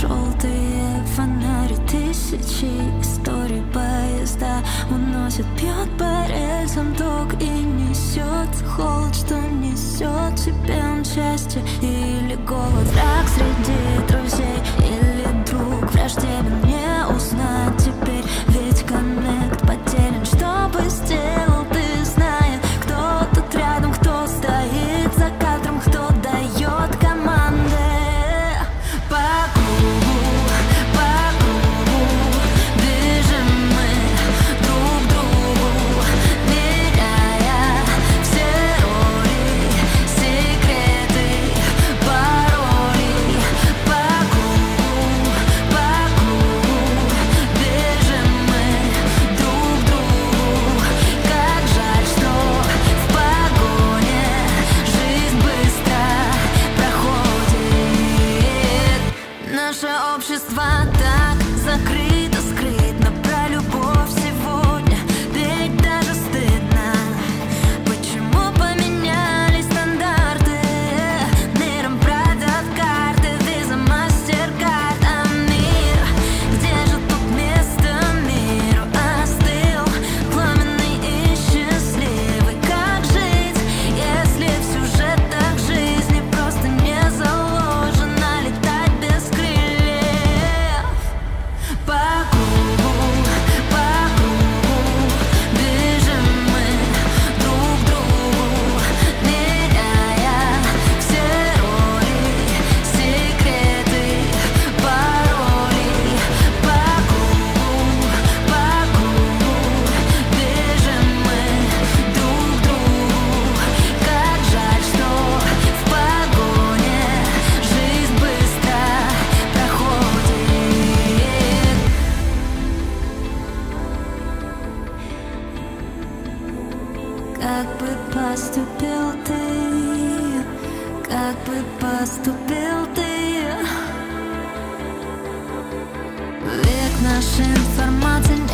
Желтые фонари тысячи историй поезда Уносит, пьет по рельсам ток и несет холод, что несет тебе счастье или голод. Творчество так закрыто. Как бы поступил ты, как бы поступил ты? Век наш информатен